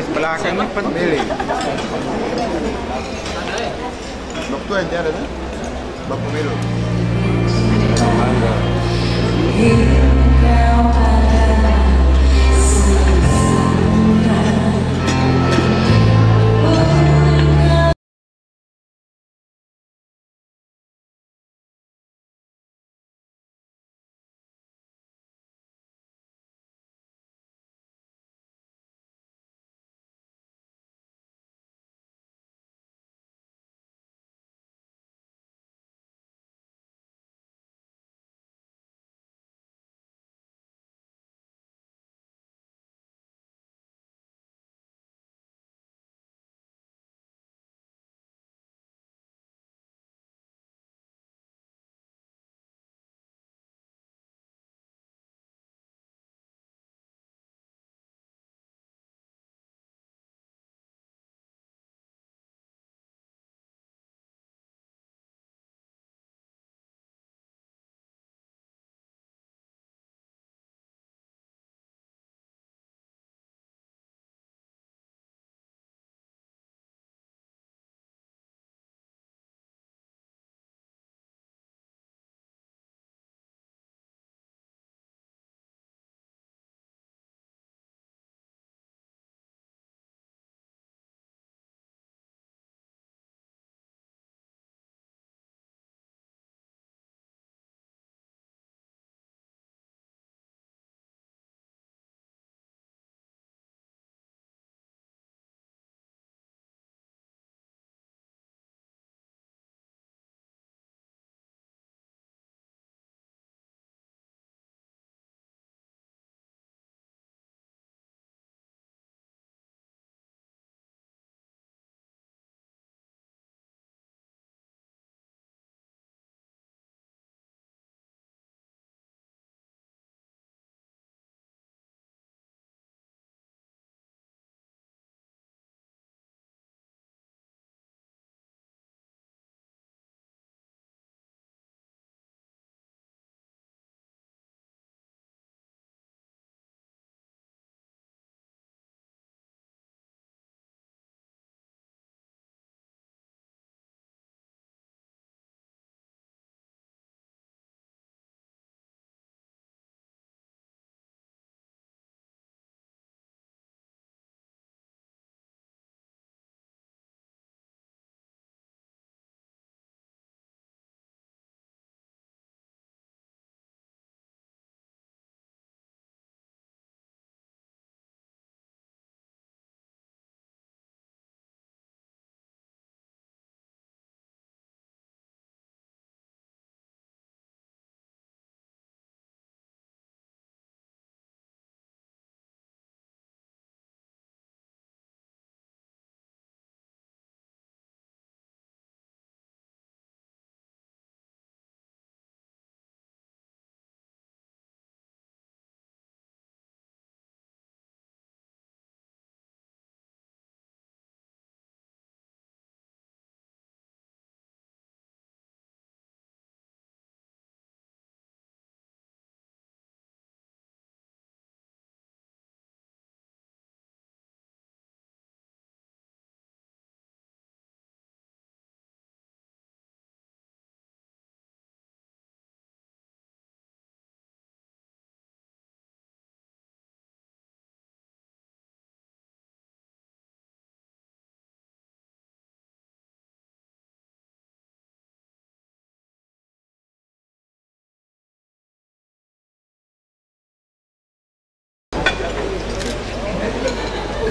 garis belakang ini pemilih. Waktu yang tiada, bapak melu.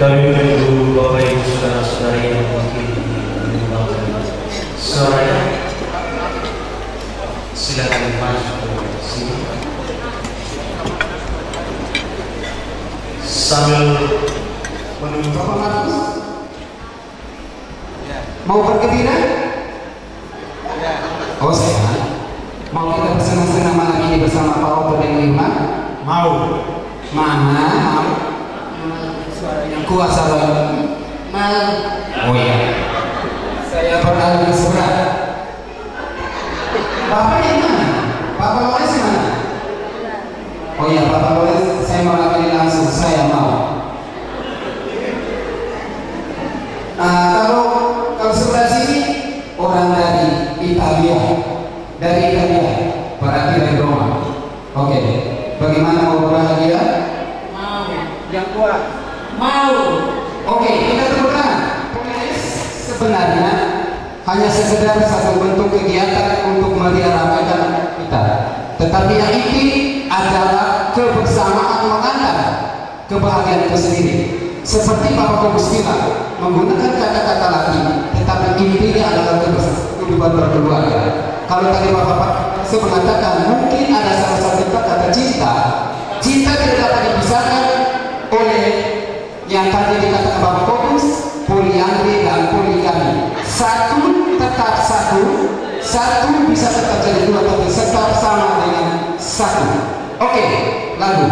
David sebenarnya hanya sekedar satu bentuk kegiatan untuk meriarakan kita. Tetapi yang inti adalah kebersamaan mengantar kebahagiaan itu sendiri. Seperti Bapak Kobus bilang, menggunakan kata-kata lagi, tetapi intinya adalah kehidupan berkeluarga. Kalau tadi Bapak saya mengatakan mungkin ada salah satu kata cinta, cinta tidak dapat dipisahkan oleh yang tadi dikatakan Bapak dan Satu tetap satu, satu bisa tetap jadi dua, tapi tetap sama dengan satu. Oke, lalu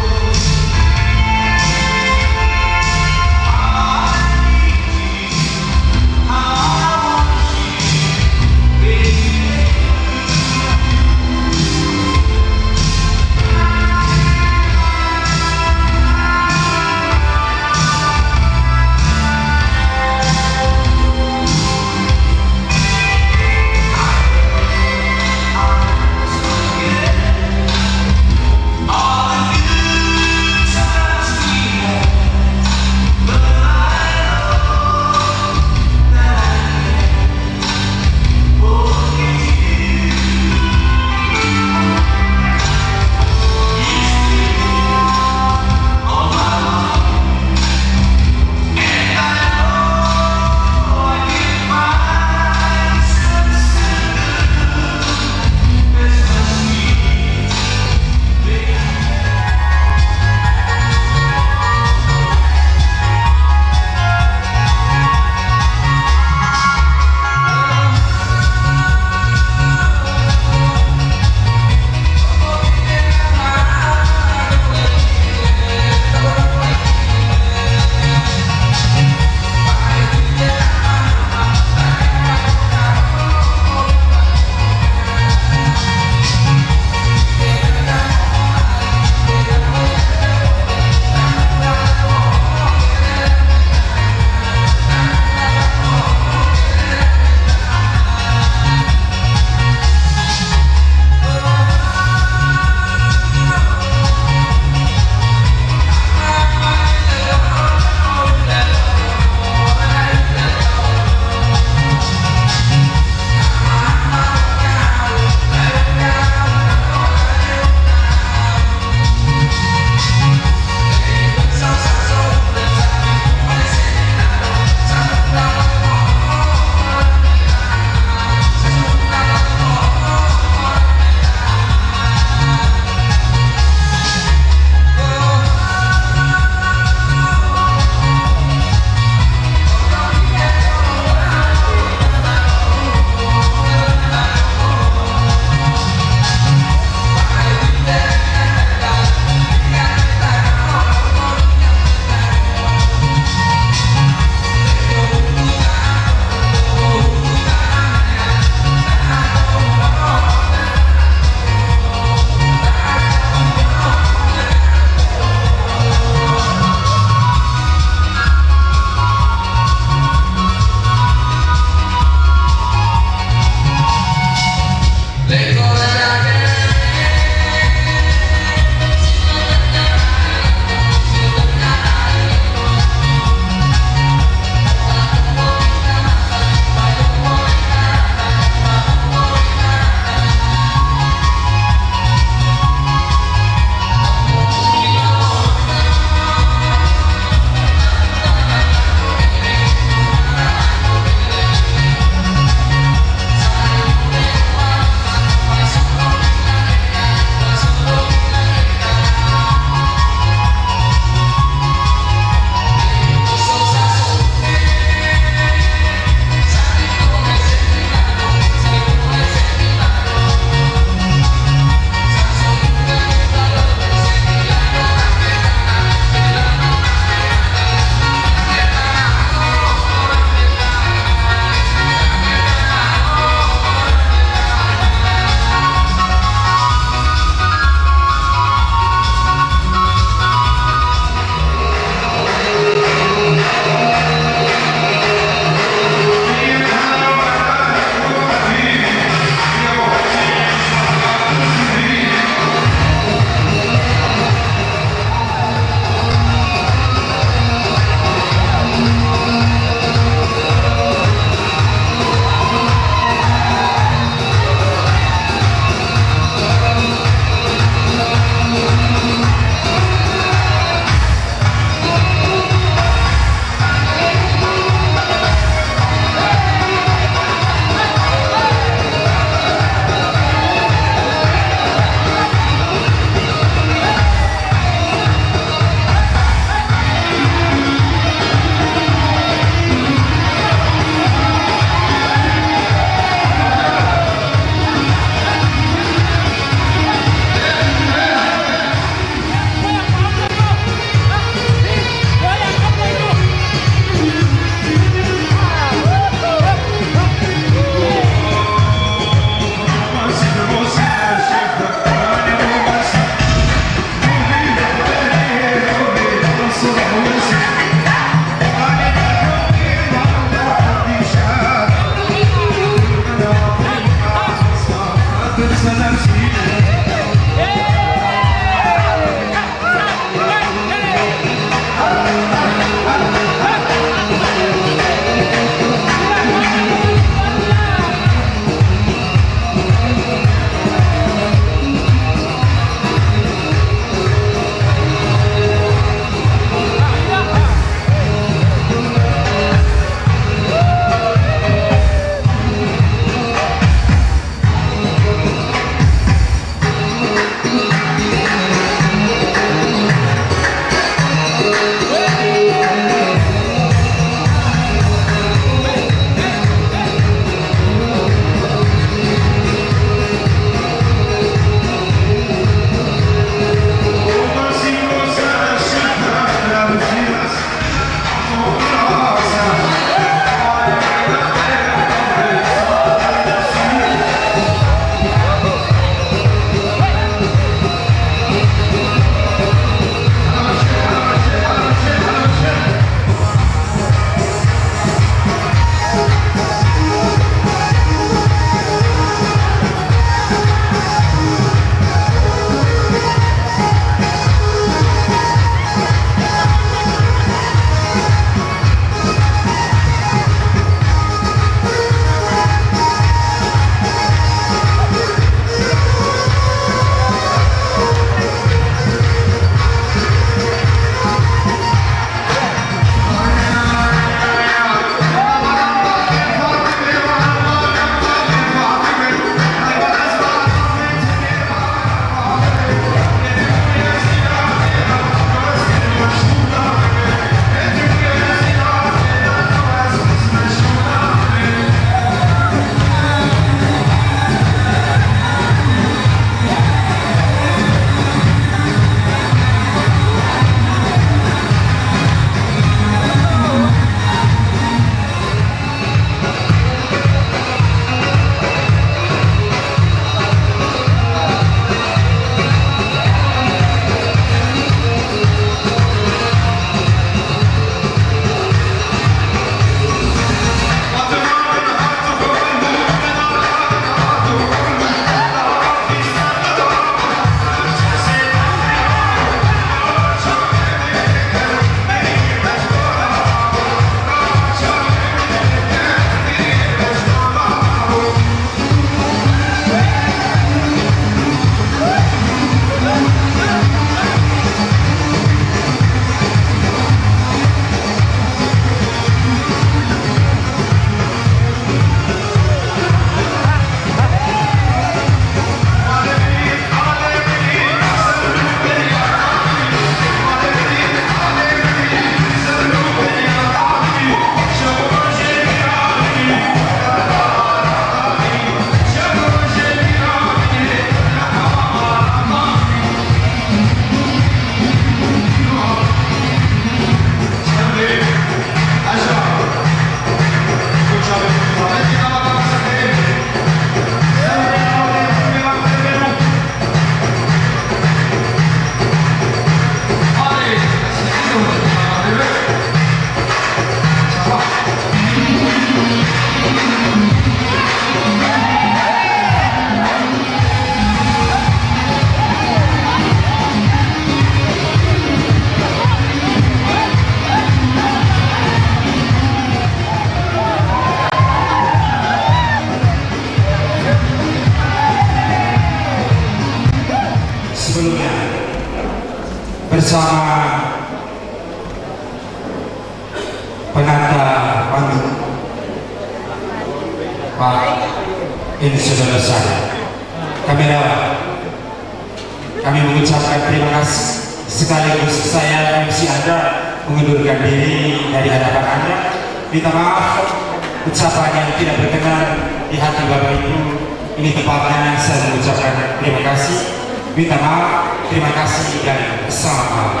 kasih dan selamat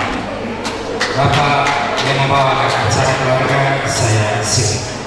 Bapak yang membawa acara keluarga saya sini.